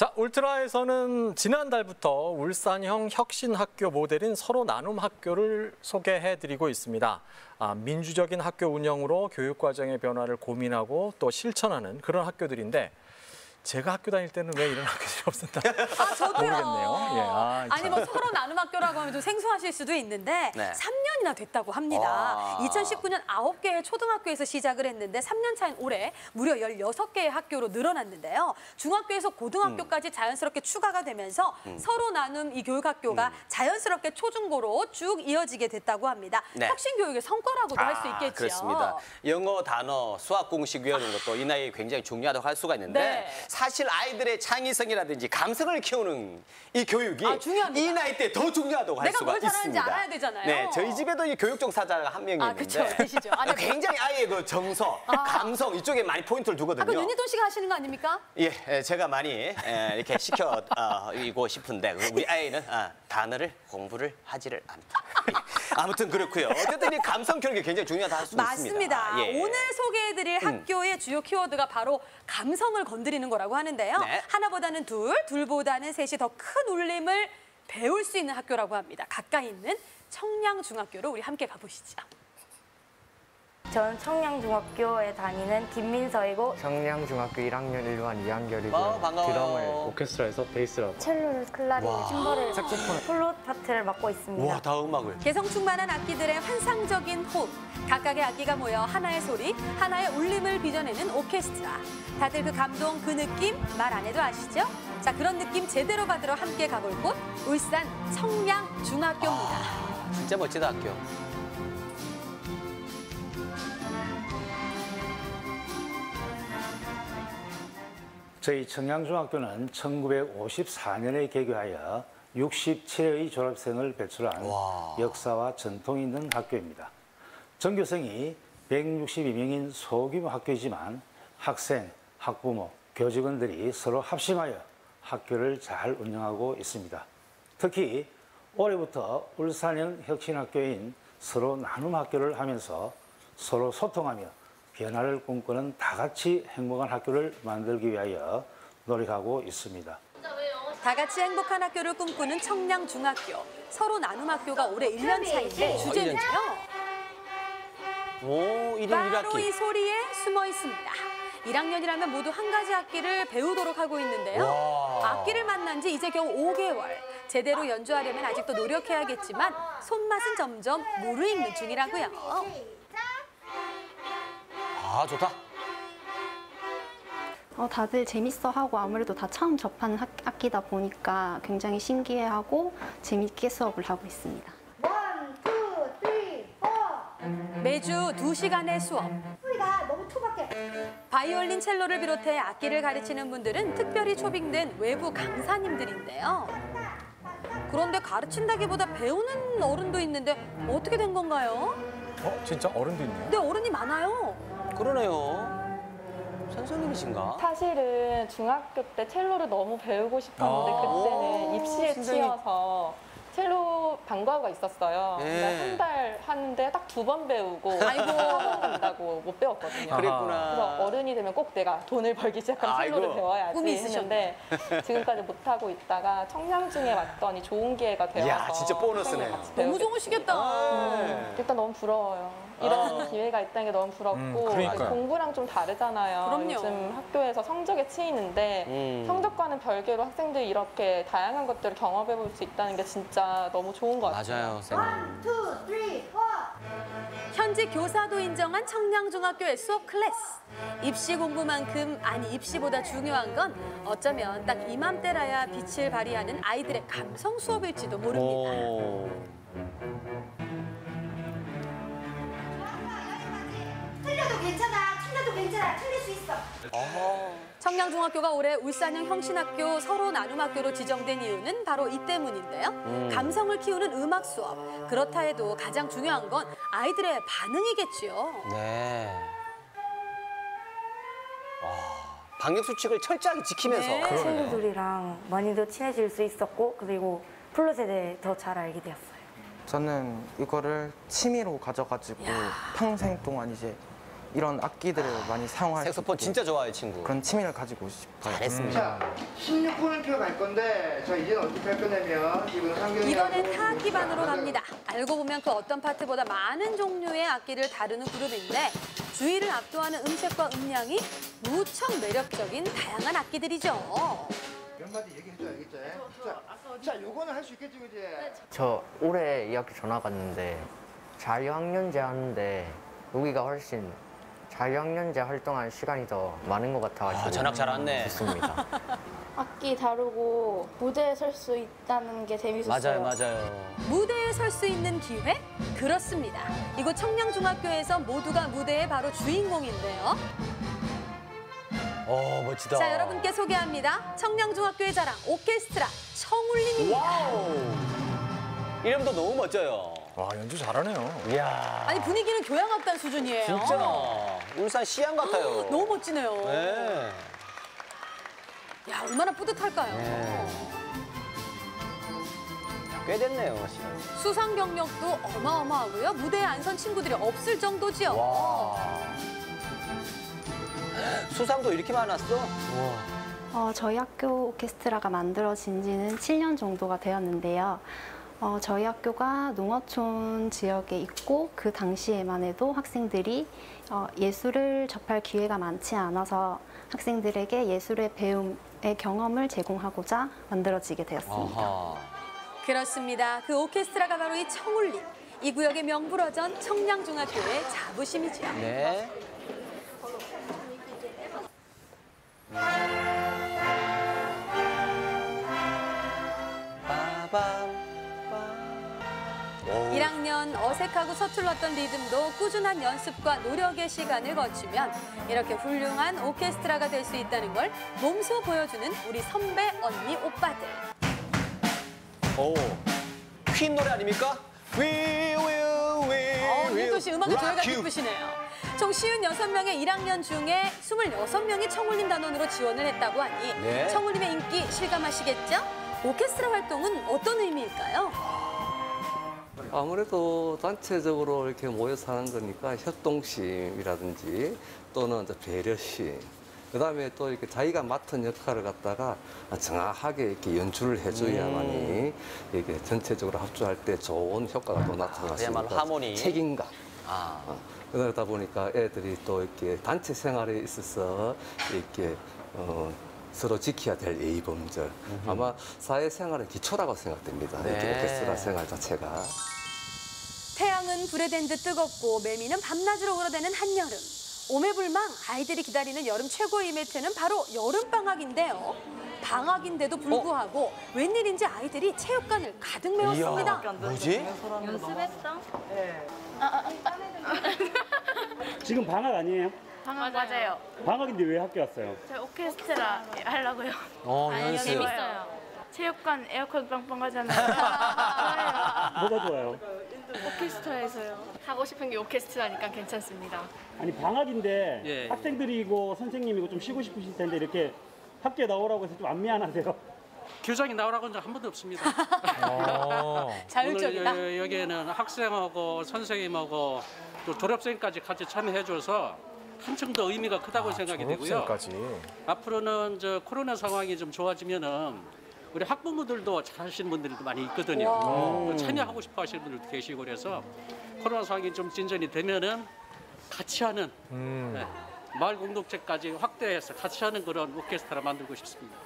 자, 울트라에서는 지난달부터 울산형 혁신학교 모델인 서로 나눔 학교를 소개해드리고 있습니다. 아, 민주적인 학교 운영으로 교육과정의 변화를 고민하고 또 실천하는 그런 학교들인데 제가 학교 다닐 때는 왜 이런 학교들이 없었나 아, 저도요. 모르겠네요. 예, 아, 아니 참. 뭐 서로 나눔 학교라고 하면 좀 생소하실 수도 있는데 네. 3년이나 됐다고 합니다. 와. 2019년 9개의 초등학교에서 시작을 했는데 3년 차인 올해 무려 16개의 학교로 늘어났는데요. 중학교에서 고등학교까지 음. 자연스럽게 추가가 되면서 서로 나눔 이 교육학교가 음. 자연스럽게 초중고로 쭉 이어지게 됐다고 합니다. 네. 혁신 교육의 성과라고도 할수 아, 있겠죠. 그렇습니다. 영어 단어, 수학 공식 외우는 것도 이 나이에 굉장히 중요하다고 할 수가 있는데 네. 사실 아이들의 창의성이라든지 감성을 키우는 이 교육이 아. 이 나이 때 더 중요하다고 할 수가 뭘 잘하는지 있습니다. 알아야 되잖아요. 네, 저희 집에도 이 교육 종사자가 한 명이 아, 있는데 그쵸, 계시죠. 아, 네. 굉장히 아이의 그 정서, 감성 이쪽에 많이 포인트를 아, 두거든요. 그 윤희돈 씨가 하시는 거 아닙니까? 예, 예, 제가 많이 예, 이렇게 시켜이고 싶은데 우리 아이는 아, 단어를 공부를 하지를 않다. 아무튼 그렇고요. 어쨌든 이 감성 교육이 굉장히 중요하다 할수 있습니다. 맞습니다. 예. 오늘 소개해드릴 학교의 주요 키워드가 바로 감성을 건드리는 거라고 하는데요. 네. 하나보다는 둘, 둘보다는 셋이 더 큰 울림을 배울 수 있는 학교라고 합니다. 가까이 있는 청량중학교로 우리 함께 가보시죠. 저는 청량중학교에 다니는 김민서이고 청량중학교 1학년 1반 2학년이고요. 어, 반가워요. 드럼을 오케스트라에서 베이스라고. 첼로를 클라리넷, 와. 팀파니를 플룻 파트를 맡고 있습니다. 와, 다 음악을. 개성 충만한 악기들의 환상적인 호흡, 각각의 악기가 모여 하나의 소리, 하나의 울림을 빚어내는 오케스트라. 다들 그 감동, 그 느낌 말 안 해도 아시죠? 자, 그런 느낌 제대로 받으러 함께 가볼 곳 울산 청량중학교입니다. 진짜 멋지다 학교. 저희 청양중학교는 1954년에 개교하여 67회의 졸업생을 배출한 와. 역사와 전통이 있는 학교입니다. 전교생이 162명인 소규모 학교이지만 학생, 학부모, 교직원들이 서로 합심하여 학교를 잘 운영하고 있습니다. 특히 올해부터 울산형 혁신학교인 서로 나눔 학교를 하면서 서로 소통하며 변화를 꿈꾸는 다 같이 행복한 학교를 만들기 위하여 노력하고 있습니다. 다 같이 행복한 학교를 꿈꾸는 청량 중학교. 서로 나눔 학교가 올해 1년 차인데 주제는요. 오, 1인 바로 1학기. 이 소리에 숨어 있습니다. 1학년이라면 모두 한 가지 악기를 배우도록 하고 있는데요. 와. 악기를 만난 지 이제 겨우 5개월. 제대로 연주하려면 아직도 노력해야겠지만 손맛은 점점 무르익는 중이라고요. 아, 좋다. 어, 다들 재밌어 하고 아무래도 다 처음 접하는 학, 악기다 보니까 굉장히 신기해하고 재밌게 수업을 하고 있습니다. One, two, three, four. 매주 2시간의 수업. 소리가 너무 투박해. 바이올린, 첼로를 비롯해 악기를 가르치는 분들은 특별히 초빙된 외부 강사님들인데요. 그런데 가르친다기보다 배우는 어른도 있는데 어떻게 된 건가요? 어, 진짜 어른도 있네요. 근데 어른이 많아요. 그러네요. 선생님이신가? 사실은 중학교 때 첼로를 너무 배우고 싶었는데 아. 그때는 오, 입시에. 치여서 첼로 방과후가 있었어요. 네. 한달 하는데 딱 두 번 배우고 아이고. 학원 간다고 못 배웠거든요. 그랬구나. 그래서 어른이 되면 꼭 내가 돈을 벌기 시작하면 첼로를 아이고. 배워야지 꿈이 했는데 지금까지 못 하고 있다가 청량중에 왔더니 좋은 기회가 되어서 이야, 진짜 같이 너무 좋으시겠다. 네. 일단 너무 부러워요. 이런 아. 기회가 있다는 게 너무 부럽고 음, 그러니까요. 공부랑 좀 다르잖아요. 그럼요. 요즘 학교에서 성적에 치이는데 음. 성적과는 별개로 학생들이 이렇게 다양한 것들을 경험해 볼 수 있다는 게 진짜 너무 좋은 것 같아요. 맞아요, 선생님. Two, three, four. 현지 교사도 인정한 청량중학교의 수업 클래스. 입시 공부만큼 아니 입시보다 중요한 건 어쩌면 딱 이맘때라야 빛을 발휘하는 아이들의 감성 수업일지도 모릅니다. 오. 괜찮아. 틀려도 괜찮아. 틀릴 수 있어. 아. 청량중학교가 올해 울산형 혁신학교 서로 나눔학교로 지정된 이유는 바로 이 때문인데요. 감성을 키우는 음악 수업. 그렇다 해도 가장 중요한 건 아이들의 반응이겠지요. 네. 와. 방역 수칙을 철저하게 지키면서. 네. 친구들이랑 많이도 친해질 수 있었고 그리고 플룻에 대해 더잘 알게 되었어요. 저는 이거를 취미로 가져가지고 평생 동안 이제 이런 악기들을 많이 사용할 수 색소폰 있게 진짜 좋아요, 친구. 그런 취미를 가지고 싶어요. 잘했습니다. 자, 16분을 갈 건데 자 이제는 어떻게 할 거냐면 지금 상경이 이번엔 타악 기 반으로 갑니다. 알고 보면 그 어떤 파트보다 많은 종류의 악기를 다루는 그룹인데 주위를 압도하는 음색과 음량이 무척 매력적인 다양한 악기들이죠. 몇 마디 얘기해줘 알겠지? 자, 자 요거는 할 수 있겠지 그지? 저 올해 2학기 전학 왔는데 자유학년제 하는데 여기가 훨씬 자유학년제 활동할 시간이 더 많은 것 같아가지고 아, 전학 잘 왔네. 좋습니다. 악기 다루고 무대에 설 수 있다는 게 재밌었어요. 맞아요, 맞아요. 무대에 설 수 있는 기회? 그렇습니다. 이곳 청량중학교에서 모두가 무대의 바로 주인공인데요. 어, 멋지다. 자, 여러분께 소개합니다. 청량중학교의 자랑 오케스트라 청울림입니다. Wow. 이름도 너무 멋져요. 와 연주 잘하네요. 이야. 아니 분위기는 교향악단 수준이에요. 진짜 울산 시향 같아요. 너무 멋지네요. 네. 야, 얼마나 뿌듯할까요? 네. 꽤 됐네요, 시간. 수상 경력도 어마어마하고요. 무대에 안 선 친구들이 없을 정도지요. 와. 수상도 이렇게 많았어? 와. 어, 저희 학교 오케스트라가 만들어진 지는 7년 정도가 되었는데요. 어, 저희 학교가 농어촌 지역에 있고 그 당시에만 해도 학생들이 어, 예술을 접할 기회가 많지 않아서 학생들에게 예술의 배움의 경험을 제공하고자 만들어지게 되었습니다. 아하. 그렇습니다. 그 오케스트라가 바로 이 청울림. 이 구역의 명불허전 청량중학교의 자부심이지요. 네. 어색하고 서툴렀던 리듬도 꾸준한 연습과 노력의 시간을 거치면 이렇게 훌륭한 오케스트라가 될 수 있다는 걸 몸소 보여주는 우리 선배, 언니, 오빠들. 오. 퀸 노래 아닙니까? We will, we 어, will 민도 씨 음악의 조예가. 깊으시네요. 총 56명의 1학년 중에 26명이 청울림 단원으로 지원을 했다고 하니 네. 청울림의 인기 실감하시겠죠? 오케스트라 활동은 어떤 의미일까요? 아무래도 단체적으로 이렇게 모여서 하는 거니까 협동심이라든지 또는 배려심, 그 다음에 또 이렇게 자기가 맡은 역할을 갖다가 정확하게 이렇게 연주를 해줘야만이 이게 전체적으로 합주할 때 좋은 효과가 또수 그야말로. 책임감. 아. 어, 그러다 보니까 애들이 또 이렇게 단체 생활에 있어서 이렇게 어, 서로 지켜야 될 예의 범절 아마 사회생활의 기초라고 생각됩니다. 이렇게 네. 오케스트라 생활 자체가. 태양은 불에 댄 듯 뜨겁고 매미는 밤낮으로 울어대는 한여름. 오매불망 아이들이 기다리는 여름 최고의 이벤트는 바로 여름방학인데요. 방학인데도 불구하고 웬일인지 아이들이 체육관을 가득 메웠습니다. 이야, 뭐지? 연습했어? 지금 방학 아니에요? 방학 맞아요. 방학인데 왜 학교 왔어요? 저 오케스트라 하려고요. 어, 연습. 재밌어요. 체육관 에어컨 빵빵 하잖아요. 뭐가 좋아요? 오케스트라에서요. 하고 싶은 게 오케스트라니까 괜찮습니다. 아니 방학인데 예. 학생들이고 선생님이고 좀 쉬고 싶으실 텐데 이렇게 학교에 나오라고 해서 좀 안 미안하세요? 교장이 나오라고 한 적 한 번도 없습니다. 어. 자율적이다. 오늘 여- 여기에는 학생하고 선생님하고 또 졸업생까지 같이 참여해줘서 한층 더 의미가 크다고 생각이 되고요. 졸업생까지. 앞으로는 저 코로나 상황이 좀 좋아지면은 우리 학부모들도 잘하시는 분들도 많이 있거든요. 참여하고 싶어 하시는 분들도 계시고 그래서 코로나 상황이 좀 진전이 되면은 같이 하는 음. 네, 마을 공동체까지 확대해서 같이 하는 그런 오케스트라 만들고 싶습니다.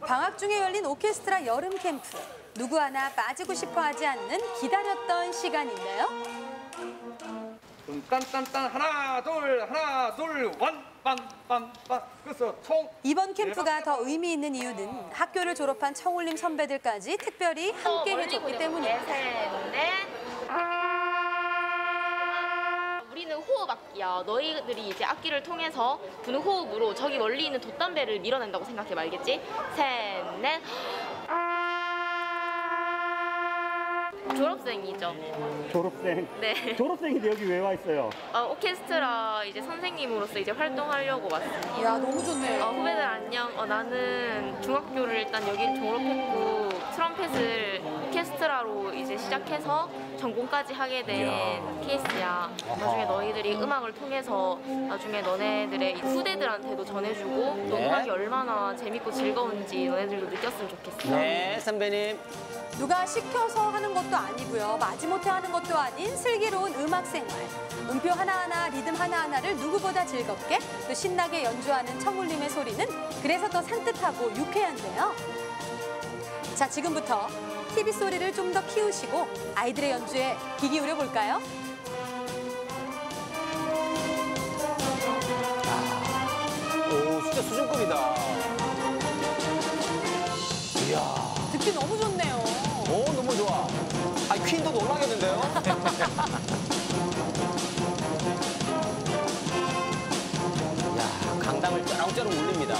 방학 중에 열린 오케스트라 여름 캠프. 누구 하나 빠지고 싶어 하지 않는 기다렸던 시간인데요. 딴딴딴 하나 둘 하나 둘완빰빰빰 그래서 총 이번 캠프가 더 의미 있는 이유는 학교를 졸업한 청울림 선배들까지 특별히 함께 해줬기 때문입니다. 우리는 호흡 악기야. 너희들이 이제 악기를 통해서 부는 호흡으로 저기 멀리 있는 돛담배를 밀어낸다고 생각해 말겠지? 셋, 넷. 졸업생이죠. 졸업생. 네. 졸업생인데 여기 왜 와 있어요? 어, 오케스트라 이제 선생님으로서 이제 활동하려고 왔습니다. 이야, 너무 좋네요. 어, 후배들 안녕. 어, 나는 중학교를 일단 여긴 졸업했고 트럼펫을 오케스트라로 이제 시작해서 전공까지 하게 된 이야. 케이스야. 나중에 너희들이 음악을 통해서 나중에 너네들의 이 후대들한테도 전해주고 또 네. 음악이 얼마나 재밌고 즐거운지 너네들도 느꼈으면 좋겠어. 네, 선배님. 누가 시켜서 하는 것도 아니고요. 마지못해 하는 것도 아닌 슬기로운 음악 생활. 음표 하나하나, 리듬 하나하나를 누구보다 즐겁게 또 신나게 연주하는 청울림의 소리는 그래서 더 산뜻하고 유쾌한데요. 자, 지금부터 TV 소리를 좀 더 키우시고 아이들의 연주에 귀 기울여 볼까요? 오, 진짜 수준급이다. 이야. 듣기 너무 좋네요. 오, 너무 좋아. 아, 퀸도 놀라겠는데요? 야, 강당을 쩌렁쩌렁 울립니다.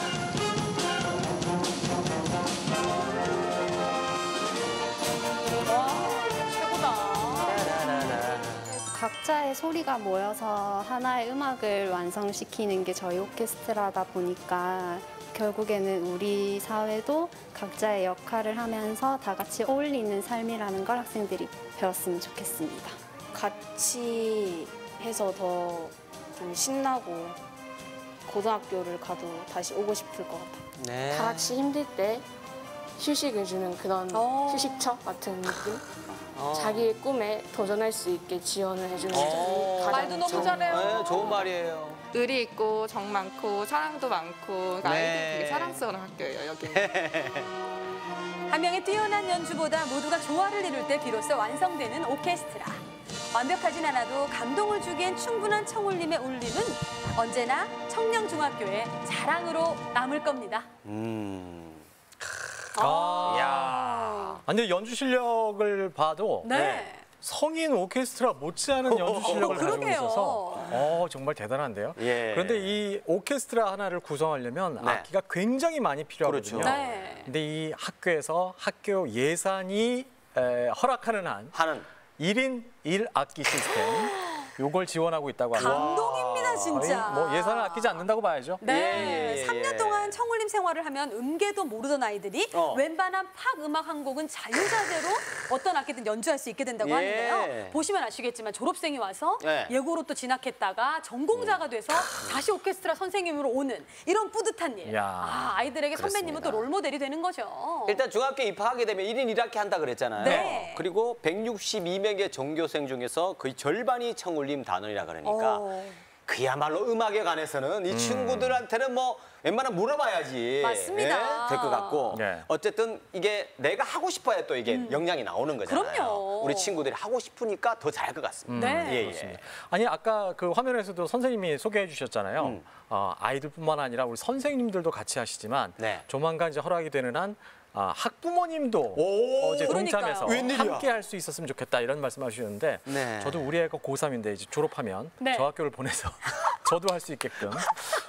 각자의 소리가 모여서 하나의 음악을 완성시키는 게 저희 오케스트라다 보니까 결국에는 우리 사회도 각자의 역할을 하면서 다 같이 어울리는 삶이라는 걸 학생들이 배웠으면 좋겠습니다. 같이 해서 더 좀 신나고 고등학교를 가도 다시 오고 싶을 것 같아요. 네. 다 같이 힘들 때 휴식을 주는 그런 휴식처 같은 느낌? 어. 자기의 꿈에 도전할 수 있게 지원을 해주는 어. 가장 좋은 네, 좋은 말이에요. 의리 있고 정 많고 사랑도 많고 그러니까 네. 아이들 되게 사랑스러운 학교예요 여기. 한 명의 뛰어난 연주보다 모두가 조화를 이룰 때 비로소 완성되는 오케스트라. 완벽하진 않아도 감동을 주기엔 충분한 청울림의 울림은 언제나 청량중학교의 자랑으로 남을 겁니다. 음. 아, 야. 아니 연주 실력을 봐도 네. 성인 오케스트라 못지않은 연주 실력을 가지고. 있어서 어, 정말 대단한데요. 예. 그런데 이 오케스트라 하나를 구성하려면 네. 악기가 굉장히 많이 필요하거든요. 그렇죠. 네. 근데 이 학교에서 학교 예산이 에, 허락하는 한 하는 1인 1악기 시스템 요걸 지원하고 있다고 합니다. 감동입니다, 진짜. 뭐 예산을 아끼지 않는다고 봐야죠. 네, 예, 예, 3년 예. 동안 청울림 생활을 하면 음계도 모르던 아이들이 어. 웬만한 팝 음악 한 곡은 자유자재로 어떤 악기든 연주할 수 있게 된다고 예. 하는데요. 보시면 아시겠지만 졸업생이 와서 예. 예고로 또 진학했다가 전공자가 돼서 다시 오케스트라 선생님으로 오는 이런 뿌듯한 일. 야, 아, 아이들에게 선배님은 또 롤모델이 되는 거죠. 일단 중학교 입학하게 되면 1인 1학기 한다 그랬잖아요. 네. 그리고 162명의 전교생 중에서 거의 절반이 청울림 단원이라 그러니까 어. 그야말로 음악에 관해서는 이 친구들한테는 뭐 웬만하면 물어봐야지 맞습니다. 될 것 같고 네. 어쨌든 이게 내가 하고 싶어야 또 이게 역량이 나오는 거잖아요. 음. 그럼요. 우리 친구들이 하고 싶으니까 더 잘할 것 같습니다. 네. 예, 예. 그렇습니다. 아니 아까 그 화면에서도 선생님이 소개해 주셨잖아요. 음. 어, 아이들뿐만 아니라 우리 선생님들도 같이 하시지만 네. 조만간 이제 허락이 되는 한 아, 학부모님도 오, 어제 그러니까요. 동참해서 웬일이야. 함께 할 수 있었으면 좋겠다 이런 말씀하시는데 네. 저도 우리 애가 고3인데 이제 졸업하면 네. 저 학교를 보내서 저도 할 수 있게끔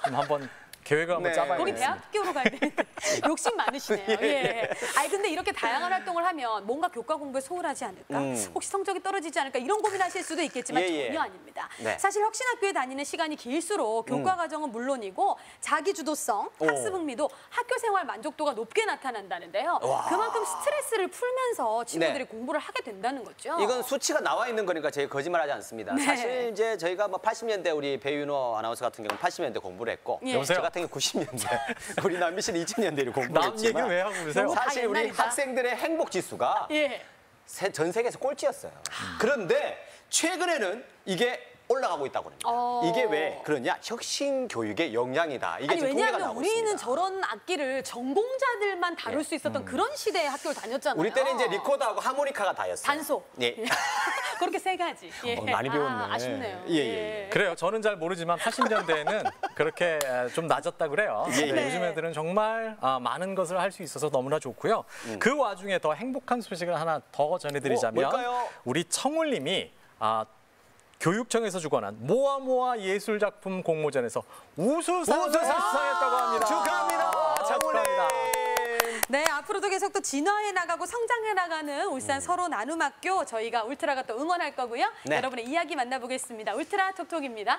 좀 한번 계획을 한번 네. 짜봐야 거기 겠습니다 대학교로 가야 되는데 욕심 많으시네요. 예. 아니 근데 이렇게 다양한 활동을 하면 뭔가 교과 공부에 소홀하지 않을까? 음. 혹시 성적이 떨어지지 않을까? 이런 고민하실 수도 있겠지만 예, 예. 전혀 아닙니다. 네. 사실 혁신학교에 다니는 시간이 길수록 교과 과정은 물론이고 자기 주도성, 오. 학습 흥미도 학교 생활 만족도가 높게 나타난다는데요. 와. 그만큼 스트레스를 풀면서 친구들이 네. 공부를 하게 된다는 거죠. 이건 수치가 나와 있는 거니까 저희 거짓말하지 않습니다. 네. 사실 이제 저희가 뭐 80년대 우리 배윤호 아나운서 같은 경우는 80년대 공부를 했고 예. 여보세요? 저 같은 경우 90년대 우리 남미 씨는 2000년대를 공부를 남 했지만 얘기를 왜 하고 그러세요? 다 사실 우리 옛날이다. 학생들의 행복 지수가 예. 세- 전 세계에서 꼴찌였어요. 그런데 최근에는 이게 올라가고 있다고 합니다. 어. 이게 왜 그러냐? 혁신 교육의 영향이다. 이게 아니 지금 통계가 왜냐하면 나오고 우리는 있습니다. 저런 악기를 전공자들만 다룰 예. 수 있었던 그런 시대에 학교를 다녔잖아요. 우리 때는 이제 리코더하고 하모니카가 다였어요. 단소. 예. 그렇게 세 가지. 예. 어, 많이 배웠네. 아, 아쉽네요. 예, 예, 그래요. 저는 잘 모르지만 80년대에는 그렇게 에, 좀 낮았다 그래요. 예, 예. 요즘 애들은 정말 아, 많은 것을 할 수 있어서 너무나 좋고요. 그 와중에 더 행복한 소식을 하나 더 전해드리자면 어, 뭘까요? 우리 청울님이 아, 교육청에서 주관한 모아 모아 예술 작품 공모전에서 우수상을 우수상! 수상했다고 합니다. 축하합니다. 축하합니다. 네, 앞으로도 계속 또 진화해 나가고 성장해 나가는 울산 서로 나눔 학교 저희가 울트라가 또 응원할 거고요. 네. 여러분의 이야기 만나보겠습니다. 울트라 톡톡입니다.